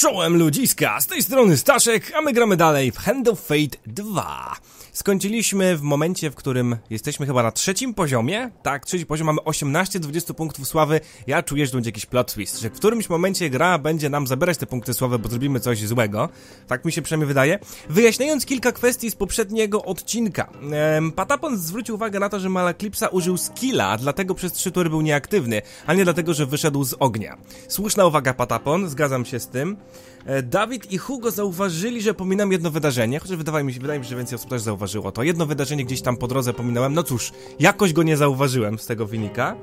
Czołem ludziska, z tej strony Staszek, a my gramy dalej w Hand of Fate 2. Skończyliśmy w momencie, w którym jesteśmy chyba na trzecim poziomie. Tak, trzeci poziom, mamy 18-20 punktów sławy. Ja czuję, że będzie jakiś plot twist, że w którymś momencie gra będzie nam zabierać te punkty sławy, bo zrobimy coś złego. Tak mi się przynajmniej wydaje. Wyjaśniając kilka kwestii z poprzedniego odcinka. Patapon zwrócił uwagę na to, że Malaklipsa użył skilla, dlatego przez trzy tury był nieaktywny, a nie dlatego, że wyszedł z ognia. Słuszna uwaga Patapon, zgadzam się z tym. E, Dawid i Hugo zauważyli, że pominam jedno wydarzenie, chociaż wydaje mi się, wydaje mi się, że więcej osób też zauważyło to. Jedno wydarzenie gdzieś tam po drodze pominąłem, no cóż, jakoś go nie zauważyłem z tego wynika.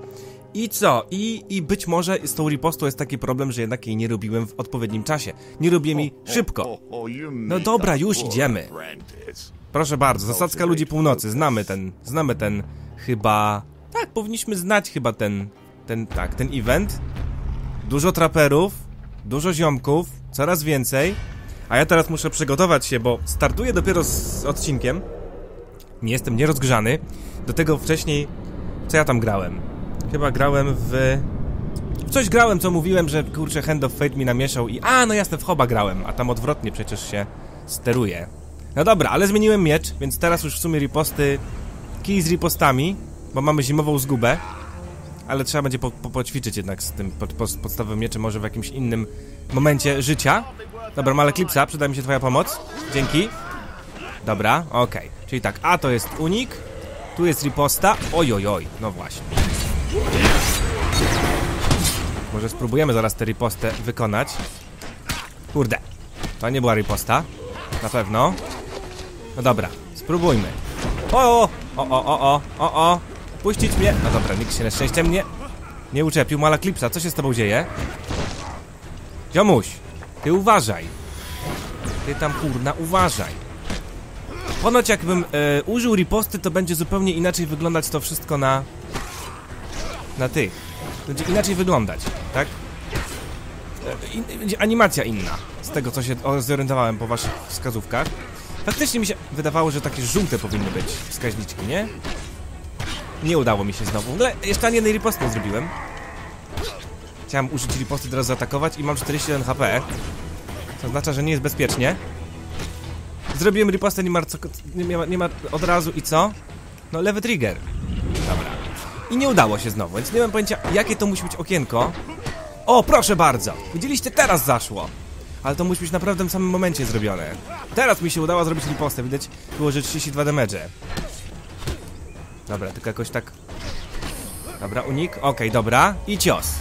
I co? I, I być może z tą ripostą jest taki problem, że jednak jej nie robiłem w odpowiednim czasie. Nie robię jej szybko. No dobra, już idziemy. Proszę bardzo, zasadzka ludzi północy, znamy ten, znamy ten chyba... Tak, powinniśmy znać chyba ten, ten, tak, ten event. Dużo traperów, dużo ziomków, coraz więcej. A ja teraz muszę przygotować się, bo startuję dopiero z odcinkiem. Nie jestem nierozgrzany. Do tego wcześniej... Co ja tam grałem? Chyba grałem w... W coś grałem, co mówiłem, że kurczę Hand of Fate mi namieszał i... A, no jasne, w Hoba grałem, a tam odwrotnie przecież się steruje. No dobra, ale zmieniłem miecz, więc teraz już w sumie riposty... Kij z ripostami, bo mamy zimową zgubę. Ale trzeba będzie po, po, poćwiczyć jednak z tym pod, pod, podstawowym mieczem, może w jakimś innym momencie życia. Dobra, mam Eklipsa, przyda mi się twoja pomoc. Dzięki. Dobra, okej. Okay. Czyli tak, a to jest unik. Tu jest riposta. Oj, oj, oj. No właśnie. Może spróbujemy zaraz tę ripostę wykonać. Kurde. To nie była riposta. Na pewno. No dobra, spróbujmy. O, o, o, o, o, o, o. Puścić mnie. No dobra, nikt się na szczęście mnie nie uczepił. Mala Klipsa, co się z tobą dzieje? Ziomuś, ty uważaj. Ty tam kurna uważaj. Ponoć jakbym e, użył riposty, to będzie zupełnie inaczej wyglądać to wszystko na... Na tych. Będzie inaczej wyglądać, tak? E, będzie animacja inna. Z tego co się zorientowałem po waszych wskazówkach. Faktycznie mi się wydawało, że takie żółte powinny być wskaźniczki, nie? Nie udało mi się znowu. W ogóle jeszcze ani jednej riposty nie zrobiłem. Chciałem użyć riposty, teraz zaatakować i mam 41 HP. Co oznacza, że nie jest bezpiecznie. Zrobiłem ripostę, nie ma, co, nie, ma, nie ma od razu i co? No lewy trigger. Dobra. I nie udało się znowu, więc nie mam pojęcia, jakie to musi być okienko. O, proszę bardzo! Widzieliście, teraz zaszło. Ale to musi być naprawdę w samym momencie zrobione. Teraz mi się udało zrobić ripostę, widać było, że 32 damage. Dobra, tylko jakoś tak... Dobra, unik, okej, okay, dobra. I cios.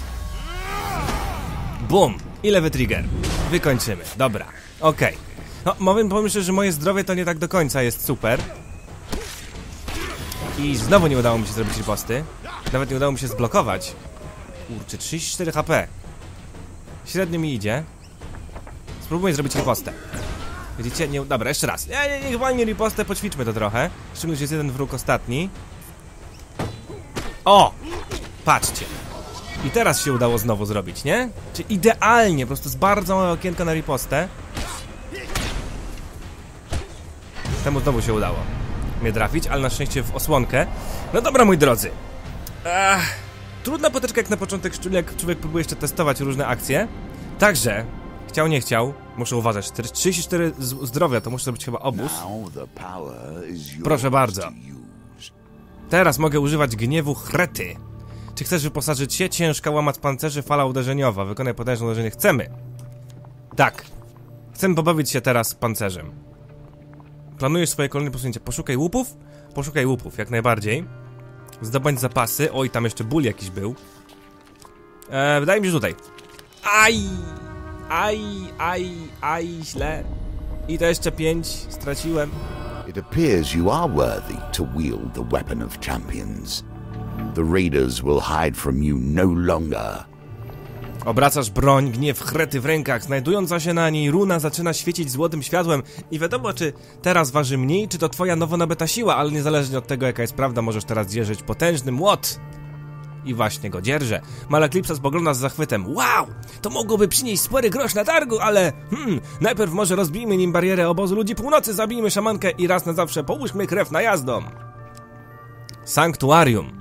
Bum! I lewy trigger. Wykończymy, dobra, okej. Okay. No, powiem szczerze, że moje zdrowie to nie tak do końca jest super. I znowu nie udało mi się zrobić riposty. Nawet nie udało mi się zblokować. Kurczę, 34 HP. Średnio mi idzie. Spróbuję zrobić ripostę. Widzicie? Nie, dobra, jeszcze raz. Ja, nie, niech ripostę, poćwiczmy to trochę. Szczególnie, że jest jeden wróg ostatni. O! Patrzcie. I teraz się udało znowu zrobić, nie? Czy idealnie, po prostu z bardzo małe okienko na ripostę. Temu znowu się udało mnie trafić, ale na szczęście w osłonkę. No dobra, moi drodzy. Trudna poteczka jak na początek, jak człowiek próbuje jeszcze testować różne akcje. Także, chciał, nie chciał, muszę uważać. 34 zdrowia to muszę zrobić chyba obóz. Proszę bardzo. Teraz mogę używać gniewu chrety. Czy chcesz wyposażyć się? Ciężka łamat pancerzy, fala uderzeniowa. Wykonaj potężne uderzenie. Chcemy. Tak. Chcemy pobawić się teraz pancerzem. Planujesz swoje kolejne posunięcie. Poszukaj łupów? Poszukaj łupów, jak najbardziej. Zdobądź zapasy. Oj, tam jeszcze ból jakiś był. Eee, wydaje mi się, że tutaj. Aj! Aj, aj, aj, źle. I to jeszcze pięć straciłem. It appears you are worthy to wield the weapon of champions. The raiders will hide from you no longer. Obracasz broń, gniew chrety w rękach, znajdująca się na niej runa zaczyna świecić złotym światłem i wiadomo czy teraz waży mniej, czy to twoja nowo nabyta siła, ale niezależnie od tego jaka jest prawda, możesz teraz dzierżyć potężny młot. I właśnie go dzierżę. Malaklipsa spogląda z zachwytem. Wow! To mogłoby przynieść spory grosz na targu, ale... Hmm, najpierw może rozbijmy nim barierę obozu ludzi północy, zabijmy szamankę i raz na zawsze połóżmy krew najazdom. Sanktuarium.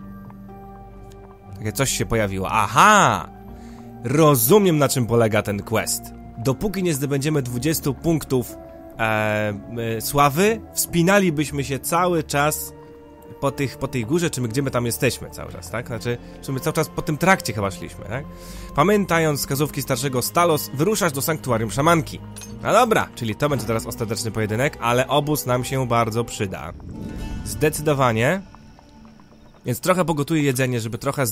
Takie coś się pojawiło. Aha! Rozumiem na czym polega ten quest. dopóki nie zdobędziemy 20 punktów e, e, sławy, wspinalibyśmy się cały czas po, tych, po tej górze, czy my gdzie my tam jesteśmy cały czas, tak? Znaczy, czy my cały czas po tym trakcie chyba szliśmy, tak? Pamiętając wskazówki starszego Stalos, wyruszasz do sanktuarium szamanki. No dobra, czyli to będzie teraz ostateczny pojedynek, ale obóz nam się bardzo przyda. Zdecydowanie. Więc trochę pogotuję jedzenie, żeby trochę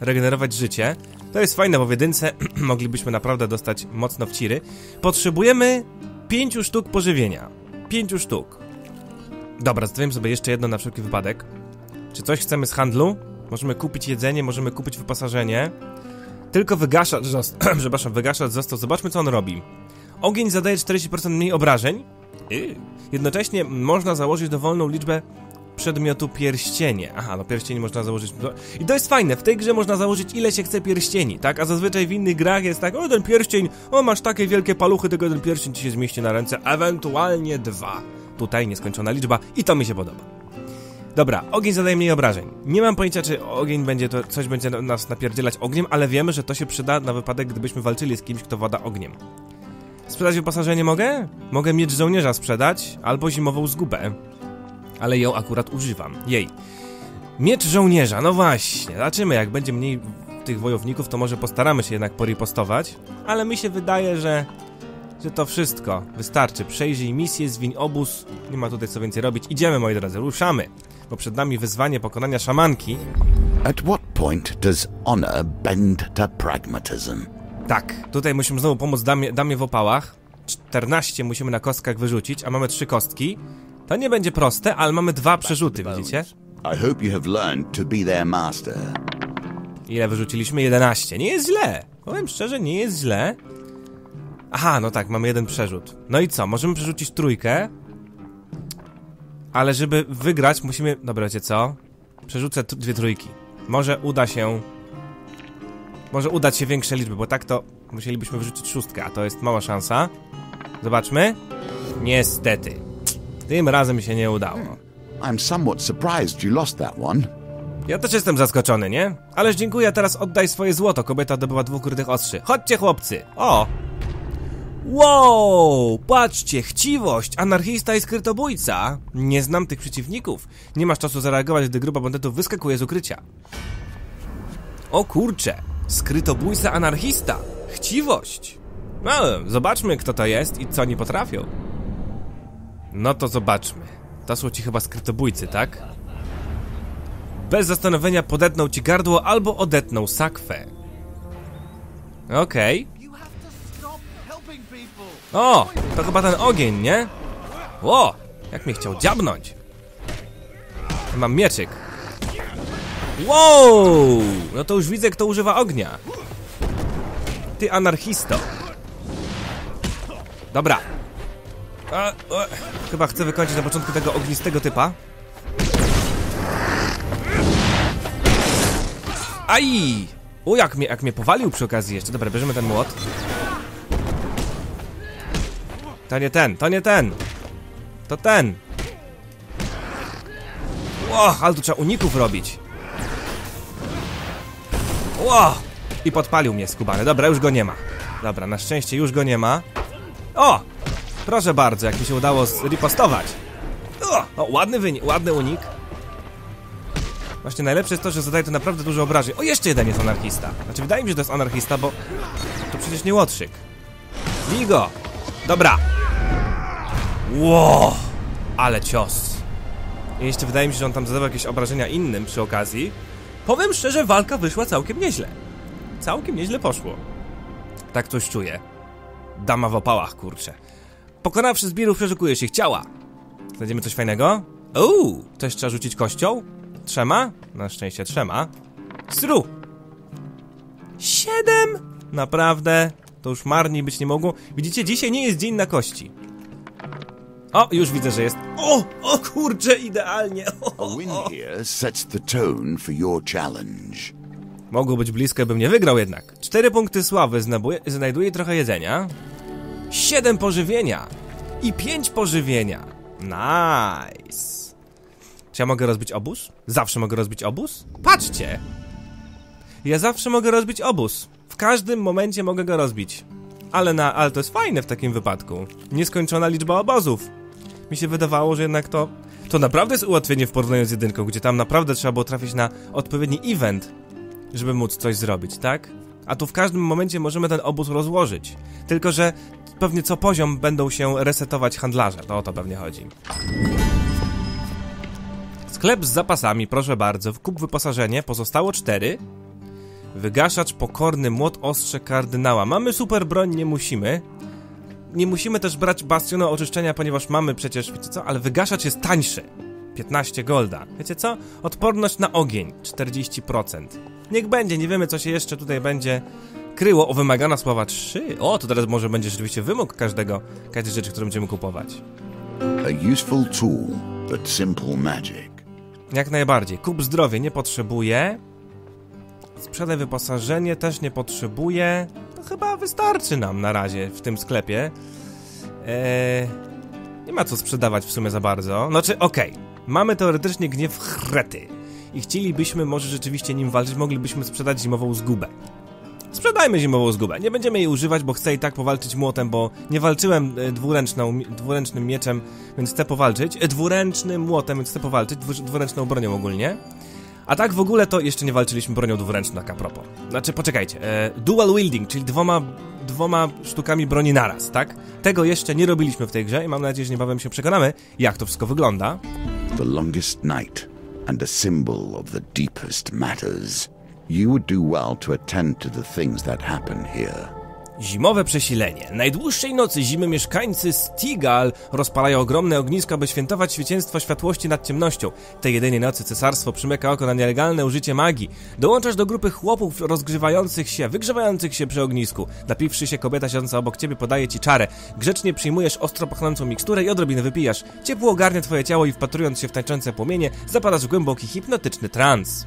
zregenerować życie. To jest fajne, bo w jedynce moglibyśmy naprawdę dostać mocno w ciry. Potrzebujemy pięciu sztuk pożywienia. Pięciu sztuk. Dobra, zostawiam sobie jeszcze jedno na wszelki wypadek. Czy coś chcemy z handlu? Możemy kupić jedzenie, możemy kupić wyposażenie. Tylko wygaszacz został. Przepraszam, wygaszacz został. Zobaczmy, co on robi. Ogień zadaje 40% mniej obrażeń. Jednocześnie można założyć dowolną liczbę przedmiotu pierścienie. Aha, no pierścieni można założyć. I to jest fajne, w tej grze można założyć ile się chce pierścieni, tak? A zazwyczaj w innych grach jest tak, o ten pierścień, o masz takie wielkie paluchy, tylko ten pierścień ci się zmieści na ręce, ewentualnie dwa. Tutaj nieskończona liczba i to mi się podoba. Dobra, ogień zadaje mniej obrażeń. Nie mam pojęcia, czy ogień będzie to, coś będzie nas napierdzielać ogniem, ale wiemy, że to się przyda na wypadek, gdybyśmy walczyli z kimś, kto wada ogniem. Sprzedać wyposażenie mogę? Mogę mieć żołnierza sprzedać, albo zimową zgubę. Ale ją akurat używam. Jej. Miecz żołnierza, no właśnie. Zobaczymy, jak będzie mniej tych wojowników, to może postaramy się jednak poripostować. Ale mi się wydaje, że że to wszystko. Wystarczy. Przejrzyj misję, zwiń obóz. Nie ma tutaj co więcej robić. Idziemy, moi drodzy, ruszamy. Bo przed nami wyzwanie pokonania szamanki. At what point does honor bend to pragmatism? Tak, tutaj musimy znowu pomóc damie, damie w opałach. 14 musimy na kostkach wyrzucić, a mamy trzy kostki. To nie będzie proste, ale mamy dwa przerzuty, widzicie? I hope you have learned to be their master. Ile wyrzuciliśmy? 11. Nie jest źle. Powiem szczerze, nie jest źle. Aha, no tak, mamy jeden przerzut. No i co? Możemy przerzucić trójkę. Ale żeby wygrać, musimy... Dobra, wiecie co? Przerzucę dwie trójki. Może uda się... Może udać się większe liczby, bo tak to musielibyśmy wyrzucić szóstkę, a to jest mała szansa. Zobaczmy. Niestety. Tym razem się nie udało. I'm somewhat surprised you lost that one. Ja też jestem zaskoczony, nie? Ależ dziękuję, teraz oddaj swoje złoto. Kobieta dobyła dwóch rudych ostrzy. Chodźcie, chłopcy! O! Wow! Patrzcie, chciwość! Anarchista i skrytobójca! Nie znam tych przeciwników. Nie masz czasu zareagować, gdy grupa bandytów wyskakuje z ukrycia. O kurcze! Skrytobójca anarchista! Chciwość! No, zobaczmy kto to jest i co oni potrafią. No to zobaczmy. To są ci chyba skrytobójcy, tak? Bez zastanowienia podetnął ci gardło albo odetnął sakwę. Okej. Okay. O, to chyba ten ogień, nie? O, jak mnie chciał dziabnąć. Mam mieczyk. Wow! No to już widzę, kto używa ognia. Ty anarchisto. Dobra. A, chyba chcę wykończyć na początku tego ognistego typa. Aj! O, jak mnie, jak mnie powalił przy okazji jeszcze. Dobra, bierzemy ten młot. To nie ten, to nie ten. To ten. Ło, ale tu trzeba uników robić. Ło! I podpalił mnie skubany. Dobra, już go nie ma. Dobra, na szczęście już go nie ma. O! Proszę bardzo, jak mi się udało zripostować. O, o ładny wynik, ładny unik. Właśnie najlepsze jest to, że zadaje to naprawdę dużo obrażeń. O, jeszcze jeden jest anarchista. Znaczy, wydaje mi się, że to jest anarchista, bo to przecież nie łotrzyk. Bij go! Dobra, Ło! Ale cios. I jeszcze wydaje mi się, że on tam zadawał jakieś obrażenia innym przy okazji. Powiem szczerze, walka wyszła całkiem nieźle. Całkiem nieźle poszło. Tak coś czuję. Dama w opałach, kurczę. Pokonawszy zbirów, przeszukujesz ich ciała. Znajdziemy coś fajnego? Uuu, coś trzeba rzucić kością? Trzema? Na szczęście trzema. Sru! Siedem? Naprawdę? To już marni być nie mogło. Widzicie, dzisiaj nie jest dzień na kości. O, już widzę, że jest. O, o kurczę, idealnie. O. Mogło być blisko, bym nie wygrał jednak. Cztery punkty sławy, znajduje trochę jedzenia. Siedem pożywienia. I pięć pożywienia. Nice. Czy ja mogę rozbić obóz? Zawsze mogę rozbić obóz? Patrzcie! Ja zawsze mogę rozbić obóz. W każdym momencie mogę go rozbić. Ale, na, ale to jest fajne w takim wypadku. Nieskończona liczba obozów. Mi się wydawało, że jednak to... To naprawdę jest ułatwienie w porównaniu z jedynką, gdzie tam naprawdę trzeba było trafić na odpowiedni event, żeby móc coś zrobić, tak? A tu w każdym momencie możemy ten obóz rozłożyć. Tylko, że pewnie co poziom będą się resetować handlarze. To o to pewnie chodzi. Sklep z zapasami, proszę bardzo. Kup wyposażenie, pozostało cztery. Wygaszacz, pokorny, młot, ostrze kardynała. Mamy super broń, nie musimy. Nie musimy też brać bastionu oczyszczenia, ponieważ mamy przecież, wiecie co, ale wygaszacz jest tańszy. 15 golda. Wiecie co? Odporność na ogień 40%. Niech będzie, nie wiemy co się jeszcze tutaj będzie kryło. O, wymagana sława 3. O, to teraz może będzie rzeczywiście wymóg każdego, każdej rzeczy, którą będziemy kupować. A useful tool, but simple magic. Jak najbardziej. Kup zdrowie nie potrzebuję. Sprzedaj wyposażenie też nie potrzebuję. Chyba wystarczy nam na razie w tym sklepie. Eee, nie ma co sprzedawać w sumie za bardzo. Znaczy, okej. Okay. Mamy teoretycznie gniew chrety. I chcielibyśmy może rzeczywiście nim walczyć, moglibyśmy sprzedać zimową zgubę. Sprzedajmy zimową zgubę. Nie będziemy jej używać, bo chcę i tak powalczyć młotem, bo nie walczyłem e, dwuręczną, dwuręcznym mieczem, więc chcę powalczyć. E, dwuręcznym młotem, więc chcę powalczyć. Dwuręczną bronią ogólnie. A tak w ogóle to jeszcze nie walczyliśmy bronią dwuręczną, a propos. Znaczy, poczekajcie. E, dual wielding, czyli dwoma, dwoma sztukami broni naraz, tak? Tego jeszcze nie robiliśmy w tej grze i mam nadzieję, że niebawem się przekonamy, jak to wszystko wygląda. The longest night and a symbol of the deepest matters. You would do well to attend to the things that happen here. Zimowe przesilenie. Najdłuższej nocy zimy mieszkańcy Stigal rozpalają ogromne ogniska, by świętować świeciństwo światłości nad ciemnością. Tej jedynej nocy cesarstwo przymyka oko na nielegalne użycie magii. Dołączasz do grupy chłopów rozgrzewających się, wygrzewających się przy ognisku. Napiwszy się kobieta siedząca obok ciebie podaje ci czarę. Grzecznie przyjmujesz ostro pachnącą miksturę i odrobinę wypijasz. Ciepło ogarnia twoje ciało i wpatrując się w tańczące płomienie, zapadasz w głęboki hipnotyczny trans.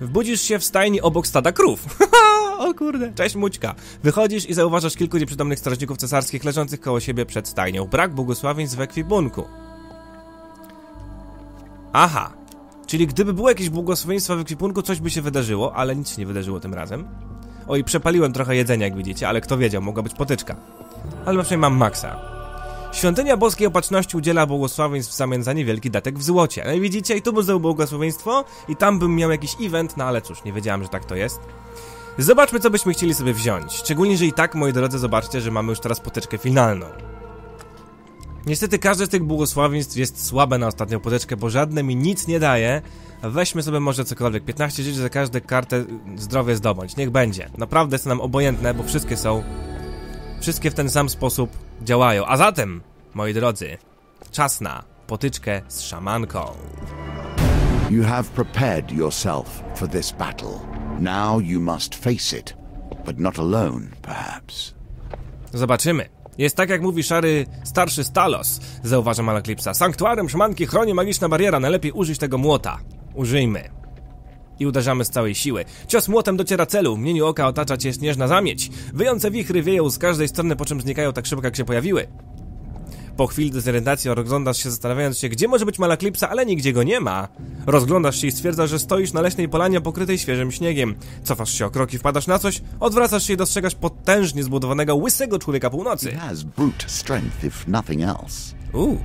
Wbudzisz się w stajni obok stada krów. o kurde. Cześć Mućka. Wychodzisz i zauważasz kilku nieprzytomnych strażników cesarskich leżących koło siebie przed stajnią. Brak błogosławieństw w ekwipunku. Aha. Czyli gdyby było jakieś błogosławieństwo w ekwipunku, coś by się wydarzyło, ale nic się nie wydarzyło tym razem. Oj, przepaliłem trochę jedzenia, jak widzicie, ale kto wiedział, mogła być potyczka. Ale przynajmniej mam maksa. Świątynia Boskiej Opatrzności udziela błogosławieństw w zamian za niewielki datek w złocie. No i widzicie, i tu zdobył błogosławieństwo, i tam bym miał jakiś event, no ale cóż, nie wiedziałem, że tak to jest. Zobaczmy, co byśmy chcieli sobie wziąć. Szczególnie, że i tak, moi drodzy, zobaczcie, że mamy już teraz poteczkę finalną. Niestety każde z tych błogosławieństw jest słabe na ostatnią poteczkę, bo żadne mi nic nie daje. Weźmy sobie może cokolwiek. 15 żyć za każdą kartę zdrowie zdobądź. Niech będzie. Naprawdę jest nam obojętne, bo wszystkie są... Wszystkie w ten sam sposób działają. A zatem, moi drodzy, czas na potyczkę z szamanką. You have prepared yourself for this battle. Now you must face it, but not alone, perhaps. Zobaczymy. Jest tak, jak mówi szary starszy Stalos, zauważa Malaklipsa. Sanktuarem szamanki chroni magiczna bariera, najlepiej użyć tego młota. Użyjmy. I uderzamy z całej siły. Cios młotem dociera celu, w mgnieniu oka otacza cię śnieżna zamieć. Wyjące wichry wieją z każdej strony, po czym znikają tak szybko, jak się pojawiły. Po chwili dezorientacji rozglądasz się zastanawiając się, gdzie może być Malaklipsa, ale nigdzie go nie ma. Rozglądasz się i stwierdzasz, że stoisz na leśnej polanie pokrytej świeżym śniegiem. Cofasz się o kroki, wpadasz na coś, odwracasz się i dostrzegasz potężnie zbudowanego, łysego człowieka północy. Uuu.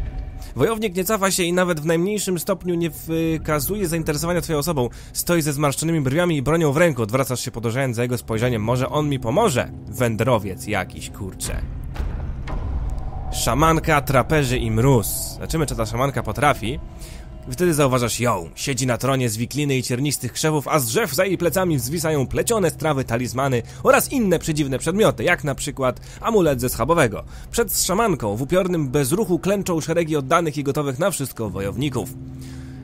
Wojownik nie cofa się i nawet w najmniejszym stopniu nie wykazuje zainteresowania twoją osobą. Stoi ze zmarszczonymi brwiami i bronią w ręku. Odwracasz się podążając za jego spojrzeniem. Może on mi pomoże? Wędrowiec jakiś, kurcze. Szamanka, traperzy i mróz. Zobaczymy, czy ta szamanka potrafi. Wtedy zauważasz ją. Siedzi na tronie z wikliny i ciernistych krzewów, a z drzew za jej plecami zwisają plecione strawy, talizmany oraz inne przedziwne przedmioty, jak na przykład amulet ze schabowego. Przed szamanką w upiornym bezruchu klęczą szeregi oddanych i gotowych na wszystko wojowników.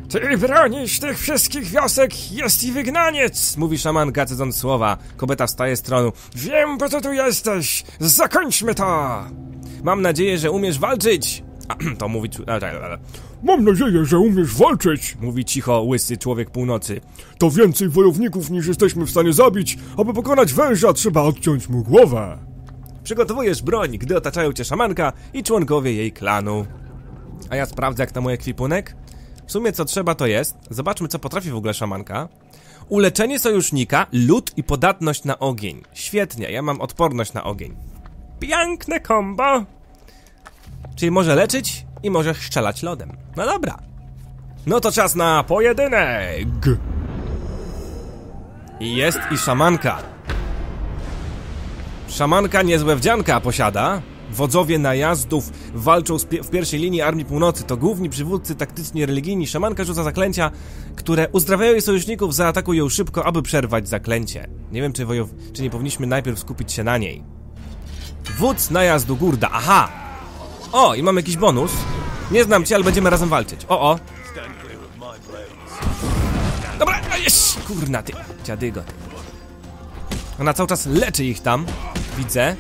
Ty bronisz tych wszystkich wiosek, jest i wygnaniec! Mówi szamanka, cedząc słowa. Kobieta wstaje z tronu. Wiem, po co tu jesteś! Zakończmy to! Mam nadzieję, że umiesz walczyć! to mówi... Mam nadzieję, że umiesz walczyć, mówi cicho łysy człowiek północy. To więcej wojowników niż jesteśmy w stanie zabić. Aby pokonać węża, trzeba odciąć mu głowę. Przygotowujesz broń, gdy otaczają cię szamanka i członkowie jej klanu. A ja sprawdzę, jak tam mój ekwipunek. W sumie co trzeba to jest. Zobaczmy, co potrafi w ogóle szamanka. Uleczenie sojusznika, lód i podatność na ogień. Świetnie, ja mam odporność na ogień. Piękne kombo. Czyli może leczyć i może strzelać lodem. No dobra. No to czas na pojedynek. I jest i szamanka. Szamanka niezłe wdzianka posiada. Wodzowie najazdów walczą w pierwszej linii Armii Północy. To główni przywódcy taktyczni religijni. Szamanka rzuca zaklęcia, które uzdrawiają jej sojuszników, zaatakują ją szybko, aby przerwać zaklęcie. Nie wiem, czy, czy nie powinniśmy najpierw skupić się na niej. Wódz najazdu Gurda. Aha! O, i mam jakiś bonus. Nie znam cię, ale będziemy razem walczyć. O, o. Dobra, jest! Kurna ty, dziadygo. Ona cały czas leczy ich tam. Widzę.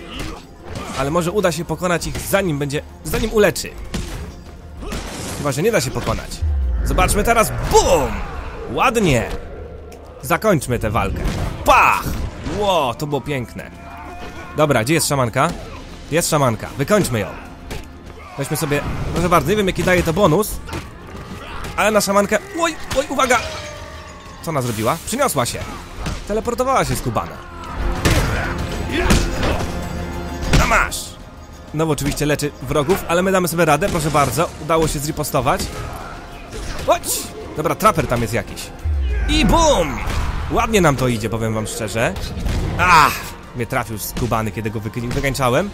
Ale może uda się pokonać ich zanim będzie... zanim uleczy. Chyba, że nie da się pokonać. Zobaczmy teraz. BUM! Ładnie! Zakończmy tę walkę. Pach! Ło, to było piękne. Dobra, gdzie jest szamanka? Jest szamanka, wykończmy ją. Weźmy sobie, proszę bardzo, nie wiem jaki daje to bonus, ale na szamankę... Oj, oj, uwaga! Co ona zrobiła? Przyniosła się. Teleportowała się z Kubana. No masz! No bo oczywiście leczy wrogów, ale my damy sobie radę, proszę bardzo. Udało się zripostować. Chodź! Dobra, traper tam jest jakiś. I bum! Ładnie nam to idzie, powiem wam szczerze. Ach! Mnie trafił z Kubany, kiedy go wykańczałem.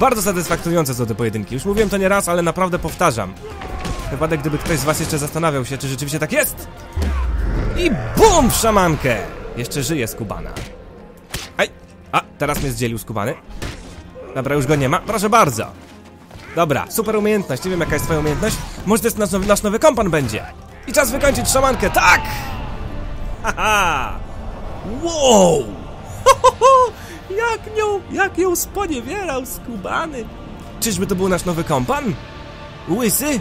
Bardzo satysfakcjonujące są te pojedynki. Już mówiłem to nie raz, ale naprawdę powtarzam. Wypadek, gdyby ktoś z was jeszcze zastanawiał się, czy rzeczywiście tak jest. I BUM w szamankę! Jeszcze żyje Skubana. Aj! A, teraz mnie zdzielił Skubany. Dobra, już go nie ma. Proszę bardzo. Dobra, super umiejętność. Nie wiem, jaka jest twoja umiejętność. Może to jest nasz nowy, nasz nowy kompan będzie. I czas wykończyć szamankę. Tak! Haha! Wow! jak nią, jak ją sponiewierał Skubany. Czyżby to był nasz nowy kompan? Łysy?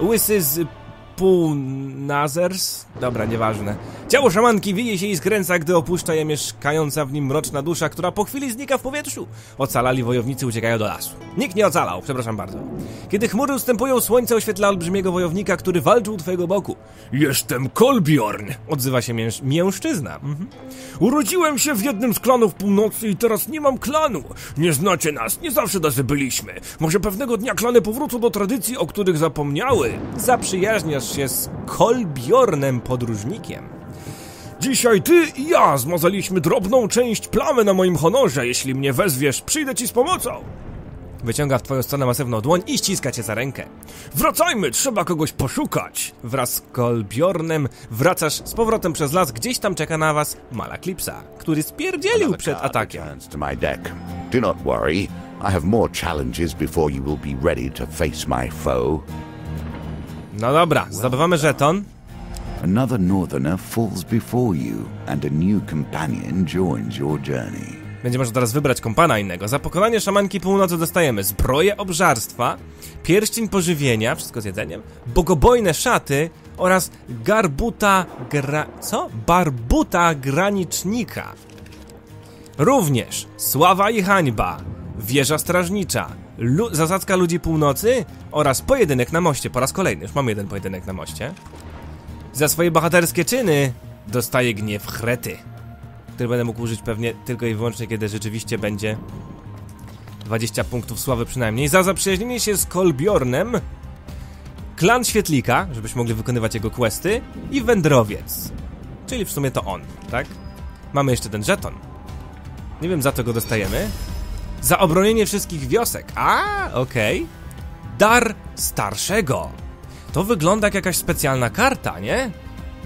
Łysy z Półnazers? Dobra, nieważne. Ciało szamanki wije się i skręca, gdy opuszcza je mieszkająca w nim mroczna dusza, która po chwili znika w powietrzu. Ocalali wojownicy uciekają do lasu. Nikt nie ocalał, przepraszam bardzo. Kiedy chmury ustępują, słońce oświetla olbrzymiego wojownika, który walczył u twojego boku. Jestem Kolbjorn, odzywa się mięż miężczyzna. Mhm. Urodziłem się w jednym z klanów północy i teraz nie mam klanu. Nie znacie nas, nie zawsze tacy byliśmy. Może pewnego dnia klany powrócą do tradycji, o których zapomniały. Zaprzyjaźniasz się z Kolbjornem podróżnikiem. Dzisiaj ty i ja zmazaliśmy drobną część plamy na moim honorze. Jeśli mnie wezwiesz, przyjdę ci z pomocą. Wyciąga w twoją stronę masywną dłoń i ściska cię za rękę. Wracajmy, trzeba kogoś poszukać. Wraz z Kolbjornem wracasz z powrotem przez las, gdzieś tam czeka na was Malaklipsa, który spierdzielił przed atakiem. To my deck. Do not worry, I have more challenges before you will be ready to face my foe. No dobra, zdobywamy żeton. Another northerner falls before you and a new companion joins your journey. Będzie można teraz wybrać kompana innego. Za pokonanie szamanki północy dostajemy zbroję obżarstwa, pierścień pożywienia, wszystko z jedzeniem, bogobojne szaty oraz garbuta gra... co? Barbuta granicznika. Również sława i hańba, wieża strażnicza, lu zasadzka ludzi północy oraz pojedynek na moście po raz kolejny. Już mamy jeden pojedynek na moście. Za swoje bohaterskie czyny dostaje gniew Chrety, który będę mógł użyć pewnie tylko i wyłącznie, kiedy rzeczywiście będzie 20 punktów sławy przynajmniej. Za zaprzyjaźnienie się z Kolbjornem, klan Świetlika, żebyśmy mogli wykonywać jego questy i Wędrowiec, czyli w sumie to on, tak? Mamy jeszcze ten żeton. Nie wiem za co go dostajemy. Za obronienie wszystkich wiosek. A, okej. Okay. Dar starszego. To wygląda jak jakaś specjalna karta, nie?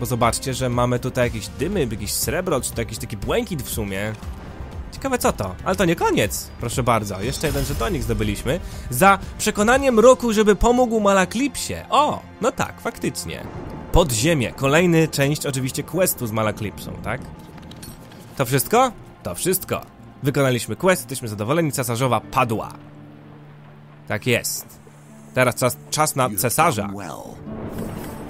Bo zobaczcie, że mamy tutaj jakieś dymy, jakieś srebro, czy to jakiś taki błękit w sumie. Ciekawe co to, ale to nie koniec, proszę bardzo. Jeszcze jeden żetonik zdobyliśmy. Za przekonaniem roku, żeby pomógł Malaklipsie. O, no tak, faktycznie. Podziemie, kolejny część oczywiście questu z Malaklipsą, tak? To wszystko? To wszystko. Wykonaliśmy quest, jesteśmy zadowoleni, cesarzowa padła. Tak jest. Teraz czas, czas na cesarza.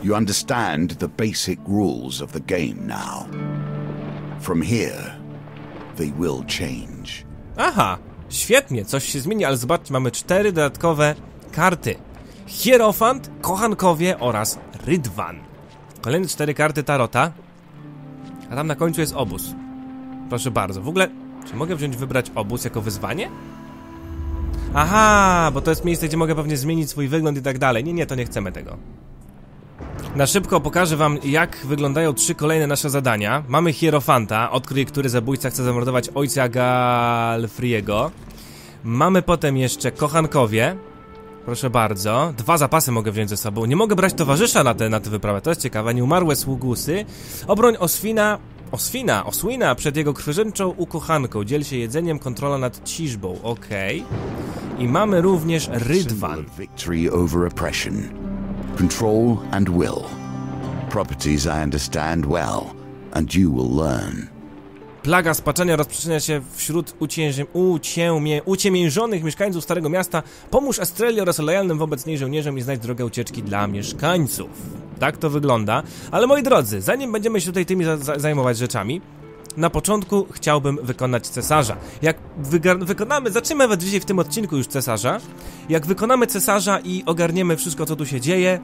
You understand the basic rules of the game now. From here, they will change. Aha, świetnie, coś się zmieni, ale zobaczcie, mamy cztery dodatkowe karty. Hierofant, Kochankowie oraz Rydwan. Kolejne cztery karty Tarota. A tam na końcu jest obóz. Proszę bardzo, w ogóle, czy mogę wziąć wybrać obóz jako wyzwanie? Aha, bo to jest miejsce, gdzie mogę pewnie zmienić swój wygląd i tak dalej. Nie, nie, to nie chcemy tego. Na szybko pokażę wam, jak wyglądają trzy kolejne nasze zadania. Mamy Hierofanta, odkryj, który zabójca chce zamordować ojca Galfriego. Mamy potem jeszcze Kochankowie. Proszę bardzo. Dwa zapasy mogę wziąć ze sobą. Nie mogę brać towarzysza na tę na te wyprawę, to jest ciekawe. Nieumarłe sługusy. Obroń Oswina... Oswina, Oswina przed jego krwyżęczą ukochanką. Dziel się jedzeniem, kontrola nad ciżbą. Okej. I mamy również Rydwan. victory over oppression. Control and will. Properties I understand well, and you will learn. Plaga spaczenia rozprzestrzenia się wśród uciężym, uciemie, uciemiężonych mieszkańców Starego Miasta. Pomóż Estreli oraz lojalnym wobec niej żołnierzom i znajdź drogę ucieczki dla mieszkańców. Tak to wygląda. Ale moi drodzy, zanim będziemy się tutaj tymi za za zajmować rzeczami, na początku chciałbym wykonać cesarza. Jak wykonamy, zaczniemy nawet dzisiaj w tym odcinku już cesarza. Jak wykonamy cesarza i ogarniemy wszystko, co tu się dzieje,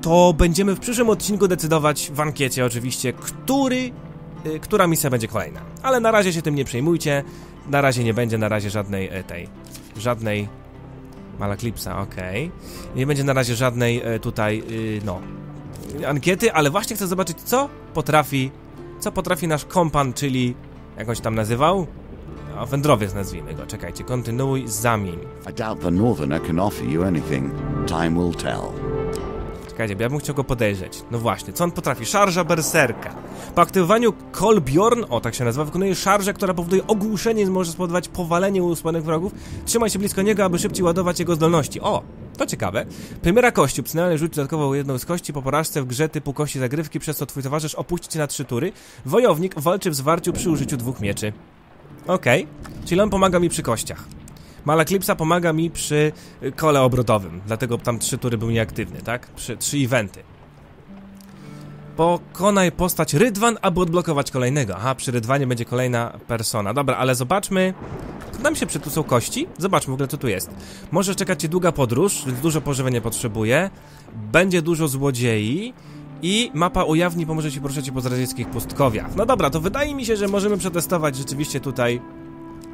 to będziemy w przyszłym odcinku decydować w ankiecie oczywiście, który, y, która misja będzie kolejna. Ale na razie się tym nie przejmujcie. Na razie nie będzie na razie żadnej e, tej, żadnej Malaklipsa, okej. Nie będzie na razie żadnej e, tutaj, y, no, ankiety, ale właśnie chcę zobaczyć, co potrafi, co potrafi nasz kompan, czyli, jak on się tam nazywał? O, wędrowiec nazwijmy go, czekajcie, kontynuuj, zamień. I doubt the Northerner can offer you anything. Time will tell. Czekajcie, bo ja bym chciał go podejrzeć. No właśnie, co on potrafi? Szarża berserka. Po aktywowaniu Kolbjorn, o tak się nazywa, wykonuje szarżę, która powoduje ogłuszenie i może spowodować powalenie usłanych wrogów. Trzymaj się blisko niego, aby szybciej ładować jego zdolności. O, to ciekawe. Premiera kości. Opcjonalnie rzuć dodatkową jedną z kości po porażce w grze typu kości zagrywki, przez co twój towarzysz opuści cię na trzy tury. Wojownik walczy w zwarciu przy użyciu dwóch mieczy. Okej, czyli on pomaga mi przy kościach. Malaklipsa pomaga mi przy y, kole obrotowym, dlatego tam trzy tury był nieaktywny, tak? Przy trzy eventy. Pokonaj postać Rydwan, aby odblokować kolejnego. Aha, przy Rydwanie będzie kolejna persona. Dobra, ale zobaczmy. Nam się tu są kości. Zobaczmy w ogóle, co tu jest. Może czekać cię długa podróż, więc dużo pożywienia potrzebuje. Będzie dużo złodziei. I mapa ujawni, pomoże ci poruszać się po zdradzieckich pustkowiach. No dobra, to wydaje mi się, że możemy przetestować rzeczywiście tutaj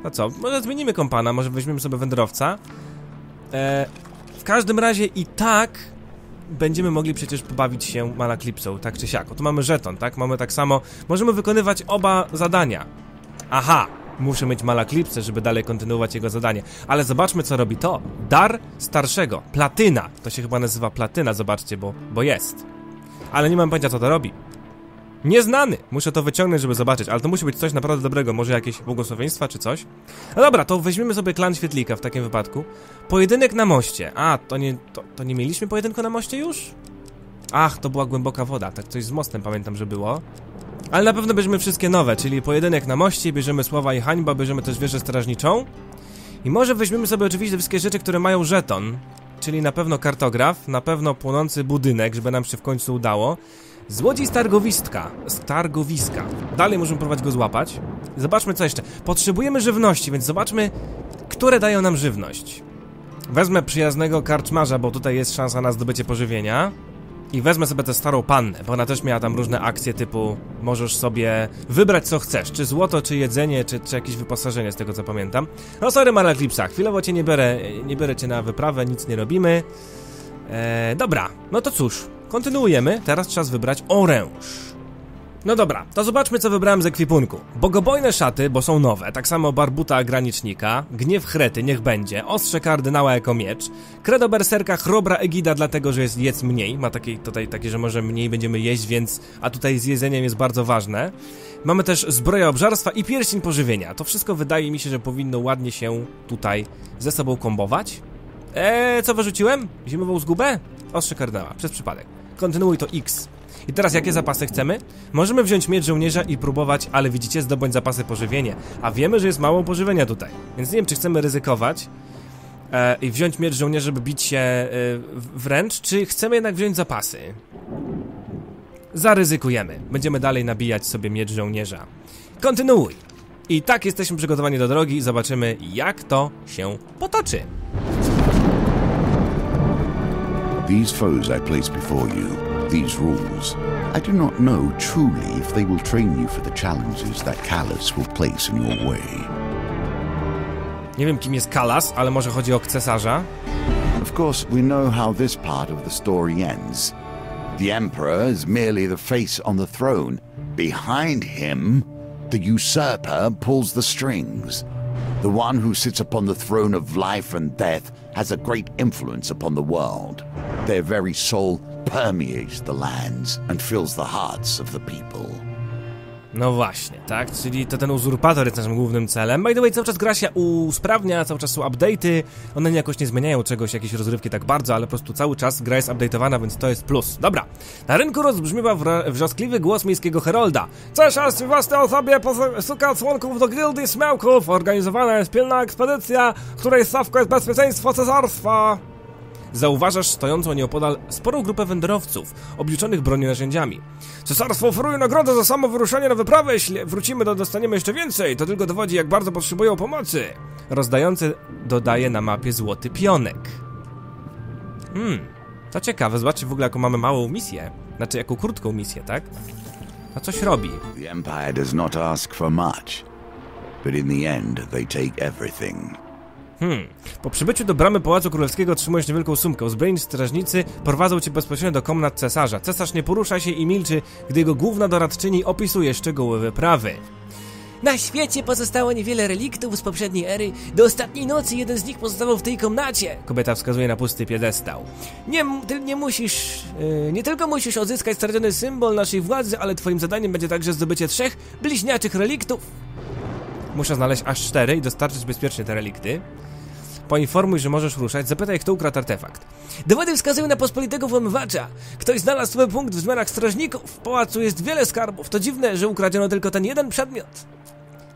no co, może zmienimy kompana, może weźmiemy sobie wędrowca. E, w każdym razie i tak będziemy mogli przecież pobawić się Malaklipsą, tak czy siak. Tu mamy żeton, tak? Mamy tak samo... Możemy wykonywać oba zadania. Aha! Muszę mieć Malaklipsę, żeby dalej kontynuować jego zadanie. Ale zobaczmy, co robi to. Dar starszego. Platyna. To się chyba nazywa platyna, zobaczcie, bo, bo jest. Ale nie mam pojęcia, co to robi. Nieznany! Muszę to wyciągnąć, żeby zobaczyć, ale to musi być coś naprawdę dobrego, może jakieś błogosławieństwa czy coś. No dobra, to weźmiemy sobie klan Świetlika w takim wypadku. Pojedynek na moście. A, to nie, to, to nie mieliśmy pojedynku na moście już? Ach, to była głęboka woda, tak coś z mostem pamiętam, że było. Ale na pewno bierzemy wszystkie nowe, czyli pojedynek na moście, bierzemy słowa i hańba, bierzemy też wieżę strażniczą. I może weźmiemy sobie oczywiście wszystkie rzeczy, które mają żeton, czyli na pewno kartograf, na pewno płonący budynek, żeby nam się w końcu udało. Złodziej z targowistka. Z targowiska. Dalej możemy próbować go złapać. Zobaczmy co jeszcze. Potrzebujemy żywności, więc zobaczmy, które dają nam żywność. Wezmę przyjaznego karczmarza, bo tutaj jest szansa na zdobycie pożywienia. I wezmę sobie tę starą pannę, bo ona też miała tam różne akcje typu możesz sobie wybrać co chcesz, czy złoto, czy jedzenie, czy, czy jakieś wyposażenie z tego co pamiętam. No sorry Malaklipsa, chwilowo cię nie biorę, nie biorę cię na wyprawę, nic nie robimy. Eee, dobra, no to cóż, kontynuujemy, teraz czas wybrać oręż. No dobra, to zobaczmy co wybrałem z ekwipunku. Bogobojne szaty, bo są nowe, tak samo barbuta granicznika, gniew chrety, niech będzie, ostrze kardynała jako miecz, kredo berserka, chrobra egida, dlatego że jest jedz mniej, ma taki, tutaj takie, że może mniej będziemy jeść, więc, a tutaj z jedzeniem jest bardzo ważne. Mamy też zbroja obżarstwa i pierścień pożywienia. To wszystko wydaje mi się, że powinno ładnie się tutaj ze sobą kombować. Eee, co wyrzuciłem? Zimową zgubę? Ostrze kardynała, przez przypadek. Kontynuuj to X. I teraz jakie zapasy chcemy? Możemy wziąć miecz żołnierza i próbować, ale widzicie, zdobądź zapasy pożywienia. A wiemy, że jest mało pożywienia tutaj. Więc nie wiem, czy chcemy ryzykować e, i wziąć miecz żołnierza, żeby bić się e, wręcz, czy chcemy jednak wziąć zapasy. Zaryzykujemy. Będziemy dalej nabijać sobie miecz żołnierza. Kontynuuj. I tak jesteśmy przygotowani do drogi i zobaczymy, jak to się potoczy. These foes I place before you, these rules, I do not know truly if they will train you for the challenges that Callus will place in your way. Nie wiem kim jest Kalas, ale może chodzi o cesarza. Of course, we know how this part of the story ends. The Emperor is merely the face on the throne. Behind him, the usurper pulls the strings. The one who sits upon the throne of life and death has a great influence upon the world. Their very soul permeates the lands and fills the hearts of the people. No właśnie, tak? Czyli to ten uzurpator jest naszym głównym celem. By the way, cały czas gra się usprawnia, cały czas są update'y. One jakoś nie zmieniają czegoś, jakieś rozrywki tak bardzo, ale po prostu cały czas gra jest update'owana, więc to jest plus. Dobra. Na rynku rozbrzmiewa wrzaskliwy głos miejskiego Herolda. Cześć, własne osobie posuka członków do gildii Smełków. Organizowana jest pilna ekspedycja, której stawką jest bezpieczeństwo cesarstwa. Zauważasz stojącą nieopodal sporą grupę wędrowców, obliczonych bronią narzędziami. Cesarstwo oferuje nagrodę za samo wyruszenie na wyprawę, jeśli wrócimy, to dostaniemy jeszcze więcej. To tylko dowodzi, jak bardzo potrzebują pomocy. Rozdający dodaje na mapie złoty pionek. Hmm, to ciekawe, zobaczcie w ogóle, jaką mamy małą misję. Znaczy, jaką krótką misję, tak? To coś robi. The Empire does not ask for much, but in the end they take everything. Hmm. Po przybyciu do bramy Pałacu Królewskiego otrzymujesz niewielką sumkę. Uzbrojeni strażnicy prowadzą cię bezpośrednio do komnat cesarza. Cesarz nie porusza się i milczy, gdy jego główna doradczyni opisuje szczegóły wyprawy. Na świecie pozostało niewiele reliktów z poprzedniej ery. Do ostatniej nocy jeden z nich pozostawał w tej komnacie. Kobieta wskazuje na pusty piedestał. Nie, ty nie musisz. Yy, nie tylko musisz odzyskać straciony symbol naszej władzy, ale twoim zadaniem będzie także zdobycie trzech bliźniaczych reliktów. Muszę znaleźć aż cztery i dostarczyć bezpiecznie te relikty. Poinformuj, że możesz ruszać, zapytaj, kto ukradł artefakt. Dowody wskazują na pospolitego włamywacza. Ktoś znalazł swój punkt w zmianach strażników. W pałacu jest wiele skarbów. To dziwne, że ukradziono tylko ten jeden przedmiot.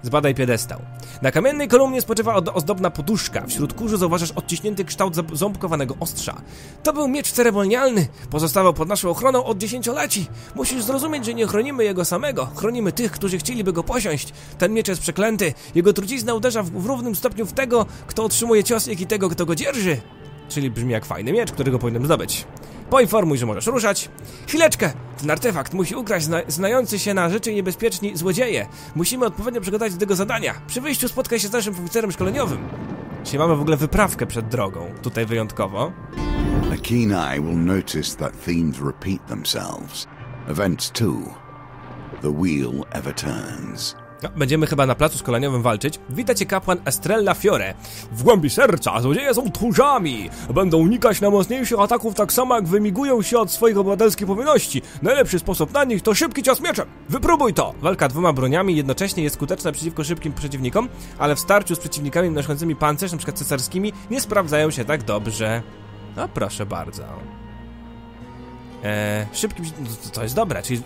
Zbadaj piedestał. Na kamiennej kolumnie spoczywa ozdobna poduszka. Wśród kurzu zauważasz odciśnięty kształt ząbkowanego ostrza. To był miecz ceremonialny. Pozostawał pod naszą ochroną od dziesięcioleci. Musisz zrozumieć, że nie chronimy jego samego. Chronimy tych, którzy chcieliby go posiąść. Ten miecz jest przeklęty. Jego trucizna uderza w, w równym stopniu w tego, kto otrzymuje cios, jak i tego, kto go dzierży. Czyli brzmi jak fajny miecz, którego powinienem zdobyć. Poinformuj, że możesz ruszać. Chwileczkę! Ten artefakt musi ukraść zna znający się na rzeczy niebezpieczni złodzieje. Musimy odpowiednio przygotować do tego zadania. Przy wyjściu spotkaj się z naszym oficerem szkoleniowym. Czyli mamy w ogóle wyprawkę przed drogą, tutaj wyjątkowo. A keen eye will notice that themes repeat themselves. Events too. The wheel ever turns. No, będziemy chyba na placu szkoleniowym walczyć. Wita cię kapłan Estrella Fiore. W głębi serca złodzieje są tchórzami. Będą unikać najmocniejszych ataków tak samo jak wymigują się od swoich obywatelskich powinności. Najlepszy sposób na nich to szybki cios mieczem. Wypróbuj to! Walka dwoma broniami jednocześnie jest skuteczna przeciwko szybkim przeciwnikom, ale w starciu z przeciwnikami noszącymi pancerz, np. cesarskimi, nie sprawdzają się tak dobrze. No proszę bardzo. Eee, szybkim... To jest dobre, czyli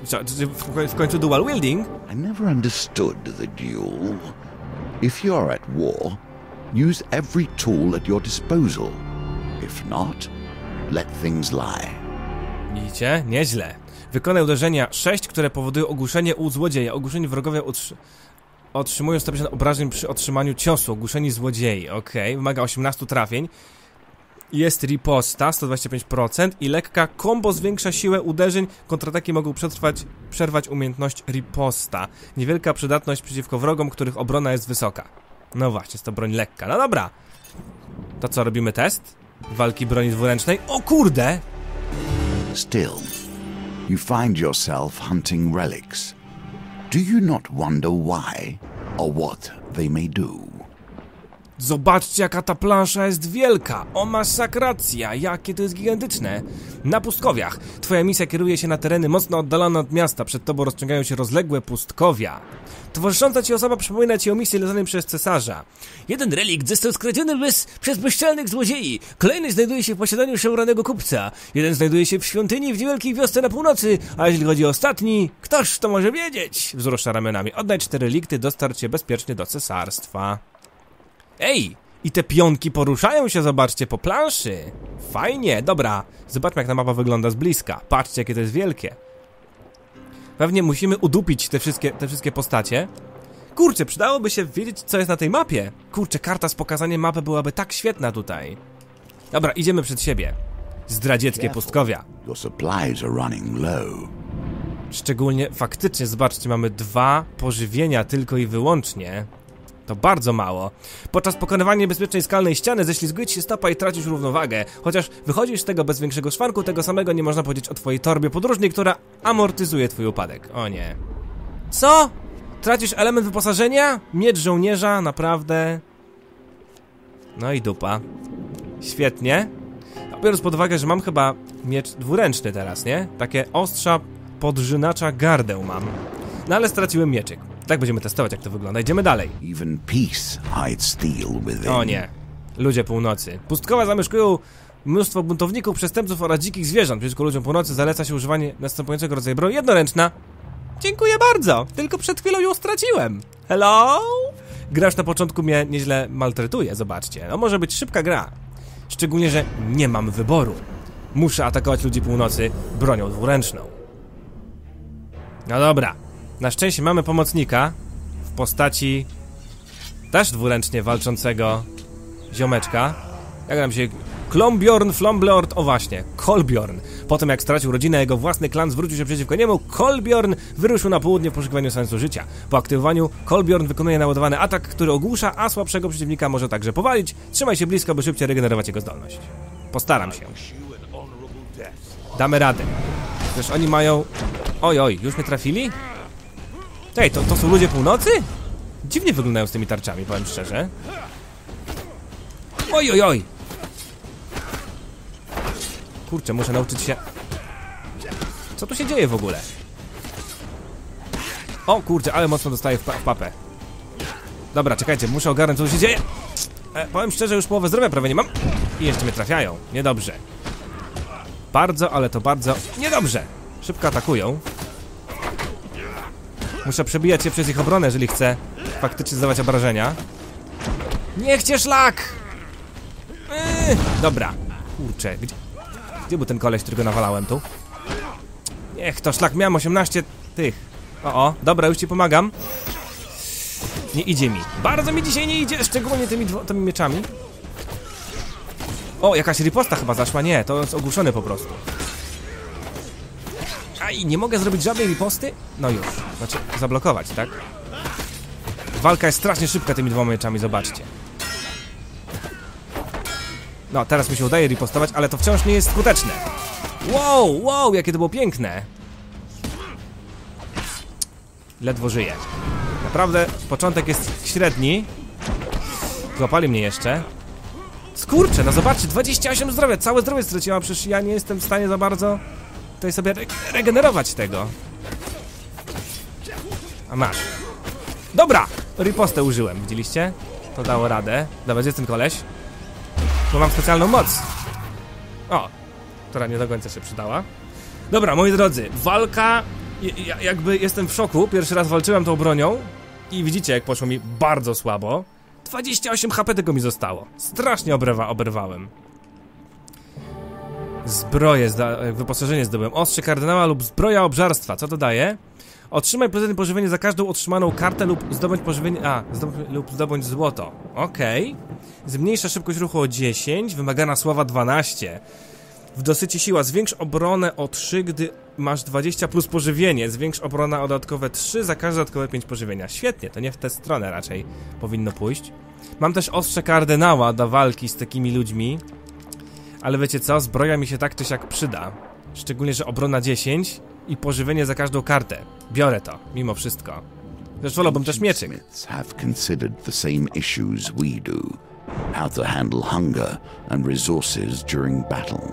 w końcu dual wielding. I never understood the duel. If you're at war, use every tool at your disposal. If not, let things lie. Widzicie? Nieźle. Wykonaj uderzenia 6, które powodują ogłuszenie u złodzieja. Ogłuszeni wrogowie utrzy... otrzymują 150 obrażeń przy otrzymaniu ciosu. Ogłuszeni złodziei. Ok, wymaga 18 trafień. Jest riposta 125% i lekka combo zwiększa siłę uderzeń. Kontrataki mogą przetrwać, przerwać umiejętność riposta. Niewielka przydatność przeciwko wrogom, których obrona jest wysoka. No właśnie, jest to broń lekka. No dobra. To co, robimy test? Walki broni dwuręcznej? O kurde! Still, you find yourself hunting relics. Do you not wonder why or what they may do? Zobaczcie, jaka ta plansza jest wielka! O masakracja! Jakie to jest gigantyczne! Na pustkowiach. Twoja misja kieruje się na tereny mocno oddalone od miasta. Przed tobą rozciągają się rozległe pustkowia. Towarzysząca ci osoba przypomina ci o misji leżanej przez cesarza. Jeden relikt został skradziony bez, przez bezczelnych złodziei. Kolejny znajduje się w posiadaniu szemranego kupca. Jeden znajduje się w świątyni w niewielkiej wiosce na północy. A jeśli chodzi o ostatni, ktoż to może wiedzieć? Wzrusza ramionami. Oddaj cztery relikty, dostarcz je bezpiecznie do cesarstwa. Ej! I te pionki poruszają się, zobaczcie, po planszy. Fajnie, dobra. Zobaczmy, jak ta mapa wygląda z bliska. Patrzcie, jakie to jest wielkie. Pewnie musimy udupić te wszystkie, te wszystkie postacie. Kurczę, przydałoby się wiedzieć, co jest na tej mapie. Kurczę, karta z pokazaniem mapy byłaby tak świetna tutaj. Dobra, idziemy przed siebie. Zdradzieckie pustkowia. Szczególnie, faktycznie, zobaczcie, mamy dwa pożywienia tylko i wyłącznie. To bardzo mało. Podczas pokonywania niebezpiecznej skalnej ściany ześlizguje się stopa i tracisz równowagę. Chociaż wychodzisz z tego bez większego szwanku, tego samego nie można powiedzieć o twojej torbie podróżnej, która amortyzuje twój upadek. O nie. Co? Tracisz element wyposażenia? Miecz żołnierza? Naprawdę? No i dupa. Świetnie. Biorąc pod uwagę, że mam chyba miecz dwuręczny teraz, nie? Takie ostrza podrzynacza gardę mam. No ale straciłem mieczyk. Tak będziemy testować, jak to wygląda. Idziemy dalej. O nie. Ludzie północy. Pustkowa zamieszkują mnóstwo buntowników, przestępców oraz dzikich zwierząt. Przeciwko ludziom północy zaleca się używanie następującego rodzaju broni. Jednoręczna. Dziękuję bardzo. Tylko przed chwilą ją straciłem. Hello? Grasz na początku mnie nieźle maltretuje, zobaczcie. No może być szybka gra. Szczególnie, że nie mam wyboru. Muszę atakować ludzi północy bronią dwuręczną. No dobra. Na szczęście mamy pomocnika w postaci też dwuręcznie walczącego ziomeczka. Jak nam się... Klombjorn Flomblord, o właśnie, Kolbjorn. Po tym jak stracił rodzinę, jego własny klan zwrócił się przeciwko niemu, Kolbjorn wyruszył na południe w poszukiwaniu sensu życia. Po aktywowaniu Kolbjorn wykonuje naładowany atak, który ogłusza, a słabszego przeciwnika może także powalić. Trzymaj się blisko, by szybciej regenerować jego zdolność. Postaram się. Damy radę. Przecież oni mają... Oj, oj, już mnie trafili? Ej, to, to są ludzie północy? Dziwnie wyglądają z tymi tarczami, powiem szczerze. Oj, oj, oj! Kurczę, muszę nauczyć się... Co tu się dzieje w ogóle? O kurczę, ale mocno dostaję w, pa w papę. Dobra, czekajcie, muszę ogarnąć co tu się dzieje. E, powiem szczerze, już połowę zdrowia prawie nie mam. I jeszcze mnie trafiają. Niedobrze. Bardzo, ale to bardzo niedobrze. Szybko atakują. Muszę przebijać się przez ich obronę, jeżeli chcę faktycznie zdawać obrażenia. Niech cię szlak! Yy, dobra. Kurczę, gdzie, gdzie był ten koleś, którego nawalałem tu? Niech to szlak, miałem 18 tych. O, o, dobra, już ci pomagam. Nie idzie mi. Bardzo mi dzisiaj nie idzie, szczególnie tymi, tymi mieczami. O, jakaś riposta chyba zaszła. Nie, to jest ogłuszony po prostu. Aj, nie mogę zrobić żadnej riposty? No już. Znaczy, zablokować, tak? Walka jest strasznie szybka tymi dwoma mieczami, zobaczcie. No, teraz mi się udaje ripostować, ale to wciąż nie jest skuteczne. Wow, wow, jakie to było piękne. Ledwo żyję. Naprawdę, początek jest średni. Złapali mnie jeszcze. Skurczę, no zobaczcie, 28 zdrowia, całe zdrowie straciłam, przecież ja nie jestem w stanie za bardzo tutaj sobie re regenerować tego. A masz. Dobra! Ripostę użyłem, widzieliście? To dało radę. Dobra, gdzie jest ten koleś? Bo mam specjalną moc. O, która nie do końca się przydała. Dobra, moi drodzy, walka... Ja, jakby jestem w szoku, pierwszy raz walczyłem tą bronią i widzicie, jak poszło mi bardzo słabo. 28 HP tylko mi zostało. Strasznie obrywa, oberwałem. Zbroję, wyposażenie zdobyłem. Ostrze kardynała lub zbroja obżarstwa. Co to daje? Otrzymaj pozytywne pożywienie za każdą otrzymaną kartę lub zdobądź pożywienie... A, lub zdobądź złoto. Okej. Zmniejsza szybkość ruchu o 10, wymagana sława 12. W dosycie siła. Zwiększ obronę o 3, gdy masz 20 plus pożywienie. Zwiększ obronę o dodatkowe 3 za każde dodatkowe 5 pożywienia. Świetnie, to nie w tę stronę raczej powinno pójść. Mam też ostrze kardynała do walki z takimi ludźmi. Ale wiecie co? Zbroja mi się tak czy siak przyda. Szczególnie, że obrona 10 i pożywienie za każdą kartę. Biorę to, mimo wszystko. Zresztą wolałbym też mieczyk. Have considered the same issues we do how to handle hunger and resources during battle.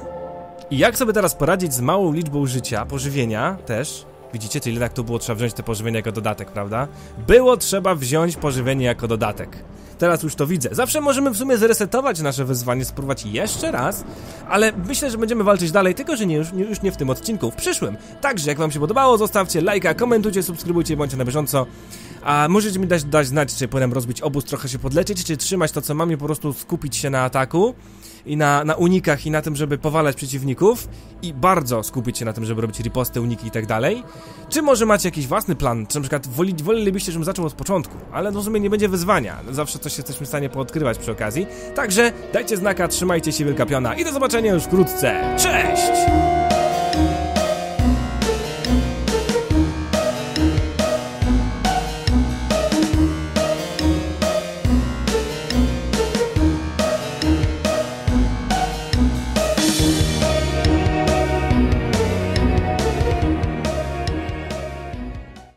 I jak sobie teraz poradzić z małą liczbą życia, pożywienia też? Widzicie, czyli tak tu było trzeba wziąć te pożywienie jako dodatek, prawda? Było trzeba wziąć pożywienie jako dodatek. Teraz już to widzę. Zawsze możemy w sumie zresetować nasze wyzwanie, spróbować jeszcze raz, ale myślę, że będziemy walczyć dalej, tylko że nie już, nie, już nie w tym odcinku, w przyszłym. Także jak wam się podobało, zostawcie lajka, komentujcie, subskrybujcie, bądźcie na bieżąco. A możecie mi dać, dać znać, czy powinienem rozbić obóz, trochę się podleczyć, czy trzymać to, co mam i po prostu skupić się na ataku i na, na unikach i na tym, żeby powalać przeciwników i bardzo skupić się na tym, żeby robić riposty, uniki i tak dalej. Czy może macie jakiś własny plan, czy na przykład woli, wolelibyście, żebym zaczął od początku, ale no w sumie nie będzie wyzwania, zawsze coś jesteśmy w stanie poodkrywać przy okazji. Także dajcie znaka, trzymajcie się wielka piona i do zobaczenia już wkrótce. Cześć!